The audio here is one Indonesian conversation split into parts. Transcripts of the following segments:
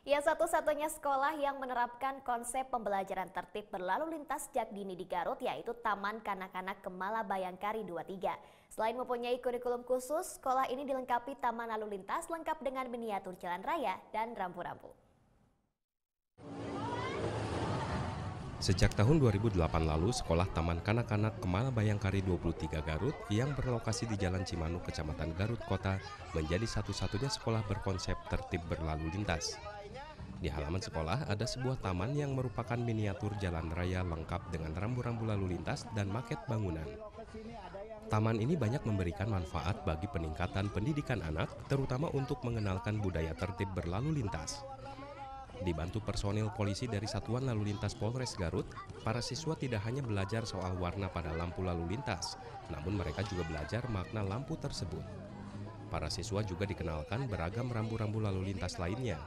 Ya satu-satunya sekolah yang menerapkan konsep pembelajaran tertib berlalu lintas sejak dini di Garut yaitu Taman Kanak-Kanak Kemala Bayangkari 23. Selain mempunyai kurikulum khusus, sekolah ini dilengkapi taman lalu lintas lengkap dengan miniatur jalan raya dan rambu-rambu. Sejak tahun 2008 lalu, Sekolah Taman Kanak-Kanak Kemala Bayangkari 23 Garut yang berlokasi di Jalan Cimanuk, Kecamatan Garut Kota menjadi satu-satunya sekolah berkonsep tertib berlalu lintas. Di halaman sekolah ada sebuah taman yang merupakan miniatur jalan raya lengkap dengan rambu-rambu lalu lintas dan maket bangunan. Taman ini banyak memberikan manfaat bagi peningkatan pendidikan anak, terutama untuk mengenalkan budaya tertib berlalu lintas. Dibantu personil polisi dari Satuan Lalu Lintas Polres Garut, para siswa tidak hanya belajar soal warna pada lampu lalu lintas, namun mereka juga belajar makna lampu tersebut. Para siswa juga dikenalkan beragam rambu-rambu lalu lintas lainnya,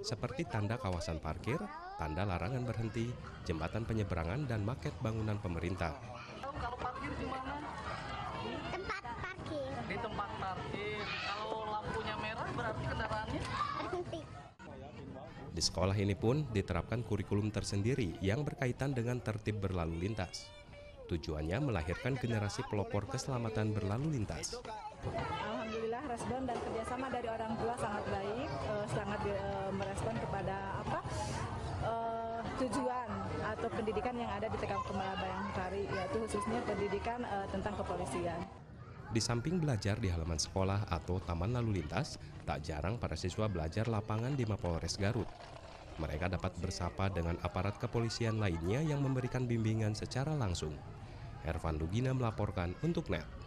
seperti tanda kawasan parkir, tanda larangan berhenti, jembatan penyeberangan, dan maket bangunan pemerintah. Kalau parkir di mana? tempat parkir Di tempat parkir. Kalau lampunya merah berarti kendaraannya berhenti. Di sekolah ini pun diterapkan kurikulum tersendiri yang berkaitan dengan tertib berlalu lintas. Tujuannya melahirkan generasi pelopor keselamatan berlalu lintas. Alhamdulillah respon dan kerjasama dari orang tua sangat baik, sangat eh, merespon kepada apa eh, tujuan atau pendidikan yang ada di TKP Kemala Bayangkari, yaitu khususnya pendidikan eh, tentang kepolisian. Di samping belajar di halaman sekolah atau taman lalu lintas, tak jarang para siswa belajar lapangan di Mapolres Garut. Mereka dapat bersapa dengan aparat kepolisian lainnya yang memberikan bimbingan secara langsung. Ervan Lugina melaporkan untuk NET.